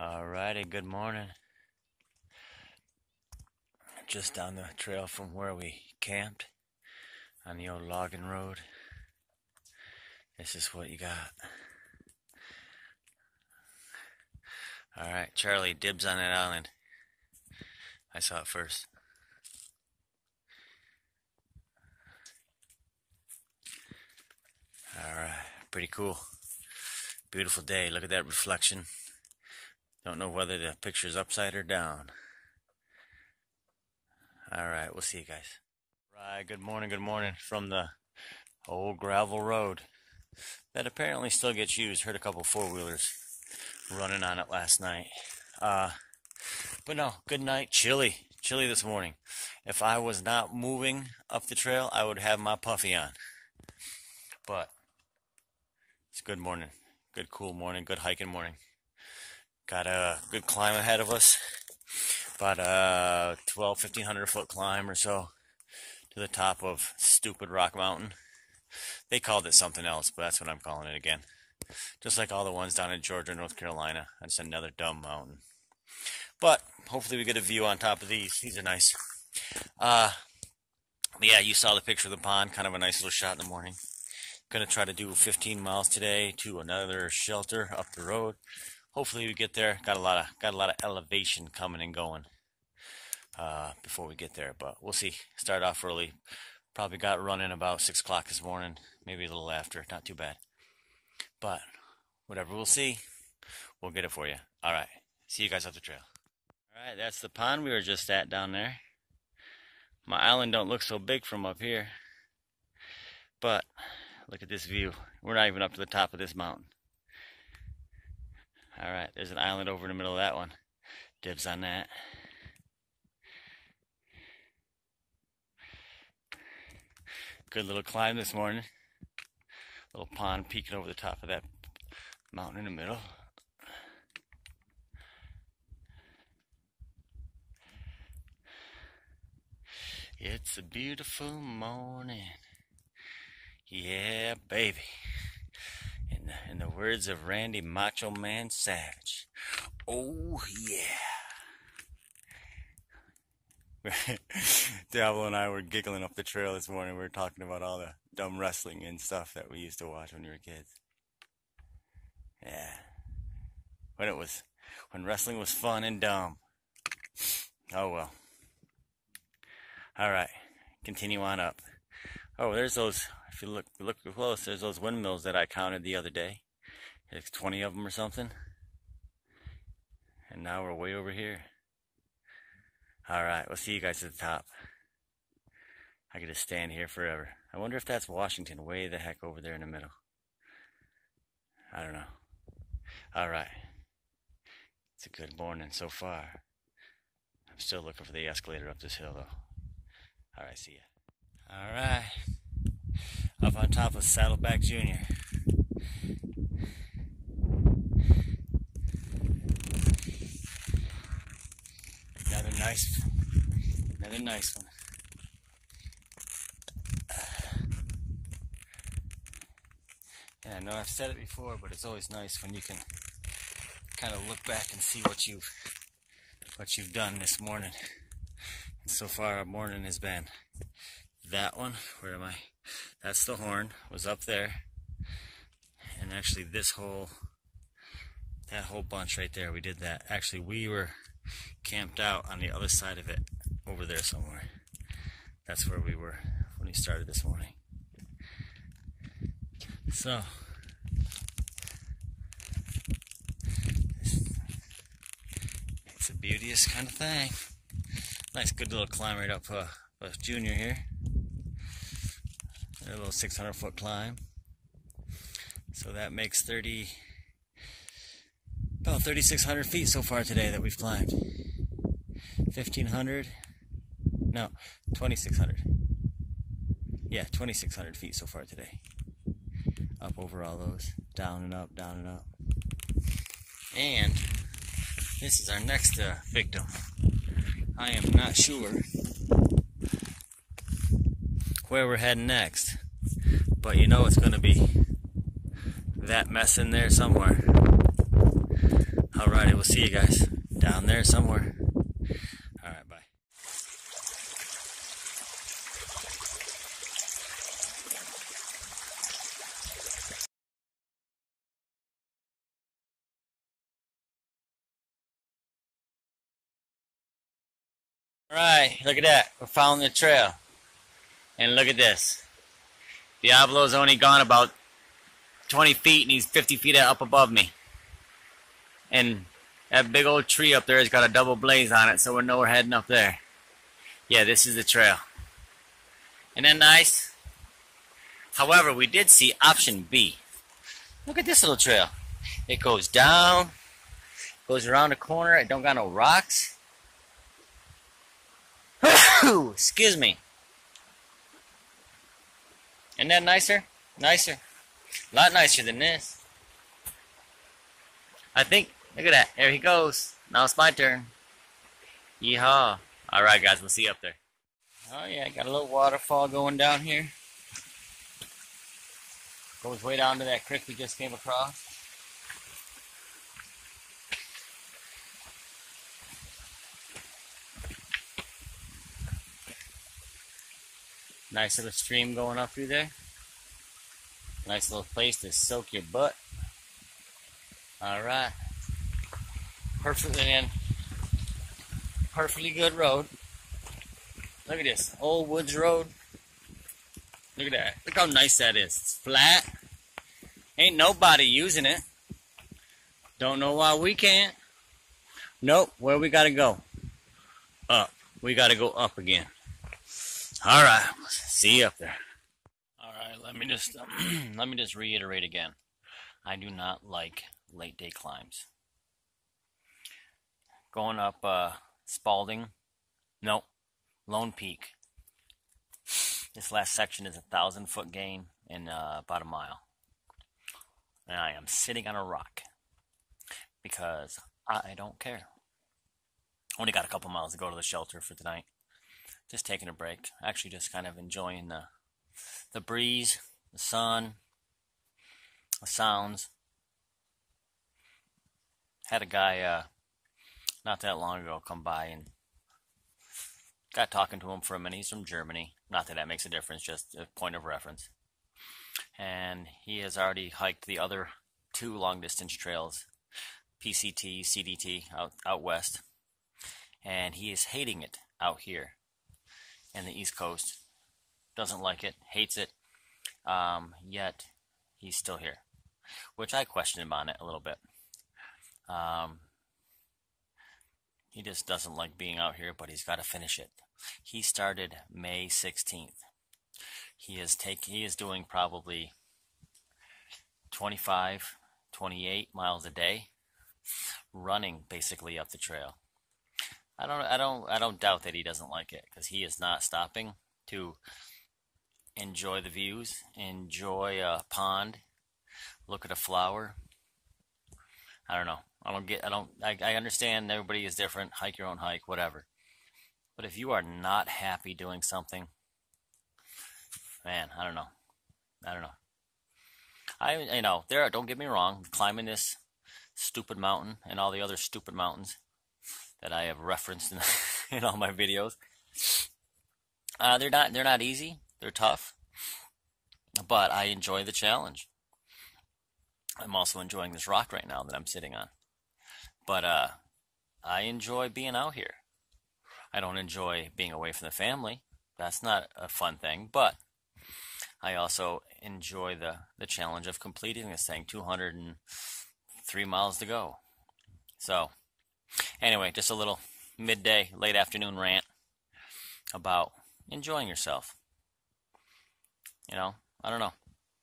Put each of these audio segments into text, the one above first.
Alrighty, good morning. Just down the trail from where we camped on the old logging road. This is what you got. Alright, Charlie, dibs on that island. I saw it first. Alright, pretty cool. Beautiful day. Look at that reflection. Don't know whether the picture's upside or down. Alright, we'll see you guys. Right, good morning, good morning from the old gravel road that apparently still gets used. Heard a couple four wheelers running on it last night. Uh, but no, good night. Chilly, chilly this morning. If I was not moving up the trail, I would have my puffy on. But it's good morning. Good cool morning. Good hiking morning. Got a good climb ahead of us. About a 12, 1500 foot climb or so to the top of Stupid Rock Mountain. They called it something else, but that's what I'm calling it again. Just like all the ones down in Georgia, North Carolina. That's another dumb mountain. But hopefully we get a view on top of these. These are nice. Uh, yeah, you saw the picture of the pond. Kind of a nice little shot in the morning. Gonna try to do 15 miles today to another shelter up the road. Hopefully we get there. Got a lot of got a lot of elevation coming and going uh, before we get there, but we'll see. Start off early. Probably got running about six o'clock this morning, maybe a little after. Not too bad, but whatever. We'll see. We'll get it for you. All right. See you guys up the trail. All right, that's the pond we were just at down there. My island don't look so big from up here, but Look at this view. We're not even up to the top of this mountain. All right, there's an island over in the middle of that one. Dibs on that. Good little climb this morning. Little pond peeking over the top of that mountain in the middle. It's a beautiful morning. Yeah, baby. In the, words of Randy Macho Man Savage. Oh, yeah. Diablo and I were giggling up the trail this morning. We were talking about all the dumb wrestling and stuff that we used to watch when we were kids. Yeah. When it was, when wrestling was fun and dumb. Oh well. Alright. Continue on up. Oh, there's those if you look look close, there's those windmills that I counted the other day. There's 20 of them or something. And now we're way over here. Alright, we'll see you guys at the top. I could just stand here forever. I wonder if that's Washington way the heck over there in the middle. I don't know. Alright. It's a good morning so far. I'm still looking for the escalator up this hill though. Alright, see ya. Alright up on top of Saddleback Jr. Another nice, another nice one. Yeah, I know I've said it before, but it's always nice when you can kind of look back and see what you've what you've done this morning. And so far, our morning has been that one. Where am I? That's the horn, was up there. And actually this whole, that whole bunch right there, we did that. Actually, we were camped out on the other side of it, over there somewhere. That's where we were when we started this morning. So, it's a beauteous kind of thing. Nice, good little climb right up uh, Junior here a little 600 foot climb. So that makes 30, about 3,600 feet so far today that we've climbed. 1,500, no, 2,600. Yeah, 2,600 feet so far today. Up over all those, down and up, down and up. And this is our next uh, victim. I am not sure where we're heading next. But you know it's going to be that mess in there somewhere. Alrighty, we'll see you guys down there somewhere. Alright, bye. Alright, look at that. We're following the trail. And look at this. Diablo's only gone about 20 feet and he's 50 feet up above me. And that big old tree up there has got a double blaze on it, so we know we're heading up there. Yeah, this is the trail. Isn't that nice? However, we did see option B. Look at this little trail. It goes down, goes around the corner, it don't got no rocks. Excuse me. Isn't that nicer? Nicer. A lot nicer than this. I think, look at that. There he goes. Now it's my turn. Yeehaw. Alright, guys, we'll see you up there. Oh, yeah, got a little waterfall going down here. Goes way down to that creek we just came across. Nice little stream going up through there. Nice little place to soak your butt. Alright. Perfectly in. Perfectly good road. Look at this. Old Woods Road. Look at that. Look how nice that is. It's flat. Ain't nobody using it. Don't know why we can't. Nope. Where we gotta go? Up. We gotta go up again. All right. See you up there. All right. Let me just let me just reiterate again. I do not like late day climbs. Going up uh, Spaulding, No. Lone Peak. This last section is a thousand foot gain in uh, about a mile. And I am sitting on a rock because I don't care. Only got a couple miles to go to the shelter for tonight just taking a break. Actually, just kind of enjoying the the breeze, the sun, the sounds. Had a guy uh, not that long ago come by and got talking to him for a minute. He's from Germany. Not that that makes a difference, just a point of reference. And he has already hiked the other two long distance trails, PCT, CDT, out out west, and he is hating it out here and the East Coast. Doesn't like it, hates it, um, yet he's still here, which I question him on it a little bit. Um, he just doesn't like being out here, but he's got to finish it. He started May 16th. He is take he is doing probably 25, 28 miles a day, running basically up the trail. I don't I don't I don't doubt that he doesn't like it because he is not stopping to enjoy the views, enjoy a pond, look at a flower. I don't know. I don't get I don't I, I understand everybody is different, hike your own hike, whatever. But if you are not happy doing something, man, I don't know. I don't know. I you know, there are, don't get me wrong, climbing this stupid mountain and all the other stupid mountains that I have referenced in, in all my videos. Uh, they're not they're not easy. They're tough, but I enjoy the challenge. I'm also enjoying this rock right now that I'm sitting on. But uh, I enjoy being out here. I don't enjoy being away from the family. That's not a fun thing. But I also enjoy the the challenge of completing this thing. 203 miles to go. So Anyway, just a little midday, late afternoon rant about enjoying yourself. You know, I don't know.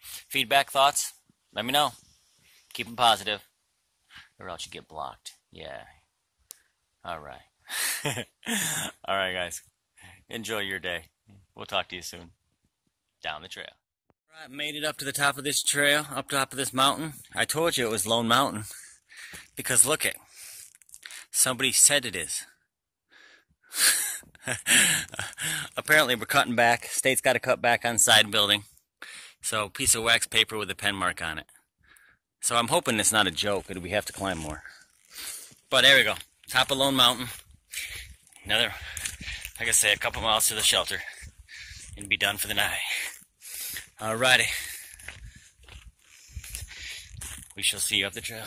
Feedback, thoughts? Let me know. Keep them positive, or else you get blocked. Yeah. All right. All right, guys. Enjoy your day. We'll talk to you soon. Down the trail. All right, made it up to the top of this trail, up top of this mountain. I told you it was Lone Mountain. Because look it. Somebody said it is. Apparently, we're cutting back. State's got to cut back on side building. So, piece of wax paper with a pen mark on it. So, I'm hoping it's not a joke and we have to climb more. But there we go. Top of Lone Mountain. Another, like I say, a couple miles to the shelter. And be done for the night. Alrighty. We shall see you up the trail.